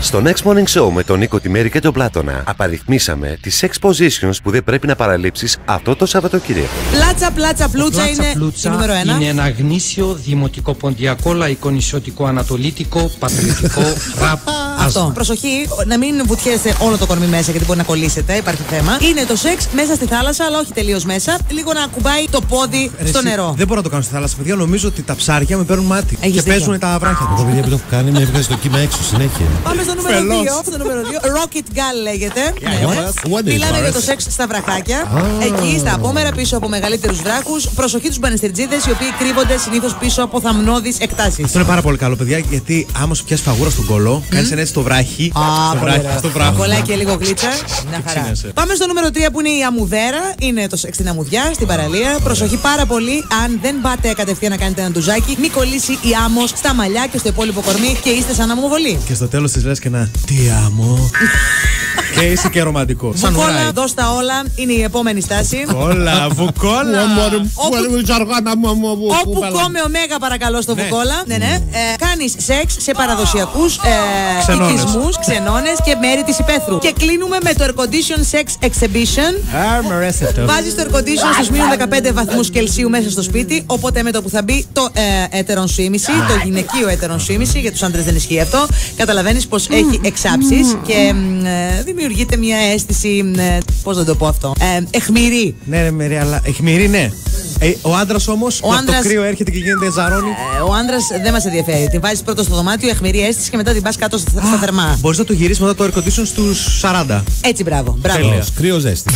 Στο Next Morning Show με τον Νίκο Τιμέρη και τον Πλάτωνα απαριθμίσαμε τις sex positions που δεν πρέπει να παραλείψεις αυτό το Σαββατοκύριακο. Πλάτσα, πλάτσα, πλούτσα Πλάτσα είναι πλούτσα νούμερο ένα. είναι ένα γνήσιο δημοτικό ποντιακό λαϊκό νησιωτικό ανατολίτικο πατριωτικό ραπ Αυτό. άσμα. Προσοχή, να μην βουτιέσετε όλο το κορμί μέσα γιατί μπορεί να κολλήσετε. Υπάρχει θέμα. Είναι το σεξ μέσα στη θάλασσα, αλλά όχι τελείως μέσα. Λίγο να κουμπάει το πόδι Ρε, στο εσύ, νερό. Δεν μπορώ να το κάνω στη θάλασσα, παιδιά. Νομίζω ότι τα ψάρια με παίρνουν μάτι. Έχεις και δίκιο. παίζουν τα βράχια Εγώ, του. παιδιά, που το έχω κάνει, με έβγαζε το κύμα έξω συνέχεια. Πάμε στο νούμερο Φελός. 2. Στο νούμερο 2. Rocket Gal λέγεται. Ναι, what? ναι. What is Μιλάμε it? για το σεξ στα βραχάκια. Εκεί στα απόμερα πίσω από μεγαλύτερους βράχους. Προσοχή τους μπανεστερτζίδε οι οποίοι κρύβονται συνήθως πίσω από θαμνώδεις εκτάσεις. Αυτό είναι πάρα πολύ καλό, παιδιά, γιατί άμα σου πιάσει φαγούρα στον κόλο, κάνεις ένα έτσι το βράχι. Α, στο πολύ βράχι, ωραία. στο βράχο. Κολλάει και λίγο γλίτσα. Μια χαρά. ξύνεσαι. Πάμε στο νούμερο 3 που είναι η αμμουδέρα. Είναι το σεξ στην αμμουδιά, στην παραλία. Προσοχή πάρα πολύ. Αν δεν πάτε κατευθείαν να κάνετε ένα ντουζάκι, μην κολλήσει η άμμος στα μαλλιά και στο υπόλοιπο κορμί και είστε σαν αμμοβολή. Και στο τέλος της λες και ένα Τι άμμο. και είσαι και ρομαντικός. Σαν Βουκόλα, ουράει. δώσ' τα όλα, είναι η επόμενη στάση. Όλα, βουκόλα. Όπου κόμε ωμέγα παρακαλώ στο Ναι. βουκόλα. Ναι, ναι. Ε, Κάνεις σεξ σε παραδοσιακούς ε, Ξενώνες. οικισμούς, ξενώνες και μέρη της υπαίθρου. Και κλείνουμε με το Air Condition Sex Exhibition. Α, μ' αρέσει αυτό. Βάζεις το air condition στους μείον 15 βαθμούς Κελσίου μέσα στο σπίτι. Οπότε με το που θα μπει το ε, έτερον σου ήμιση, το γυναικείο έτερον σου ήμιση, για τους άντρες δεν ισχύει αυτό, καταλαβαίνεις πως έχει εξάψεις και μ, ε, δημιουργείται μια αίσθηση. Πώς να το πω αυτό. Ε, εχμηρή. Ναι, ρε, Μερή, αλλά εχμηρή, ναι. Ε, ο άντρας όμως, Ο το άντρας- κρύο έρχεται και γίνεται ζαρόνι. Ε, ο άντρας δεν μας ενδιαφέρει. Την βάζεις πρώτο στο δωμάτιο, εχμηρή αίσθηση και μετά την πας κάτω στα, στα θερμά. Μπορείς να το γυρίσεις μετά το air condition στους 40. Έτσι, μπράβο. μπράβο. Τέλεια. Κρύο ζέστη.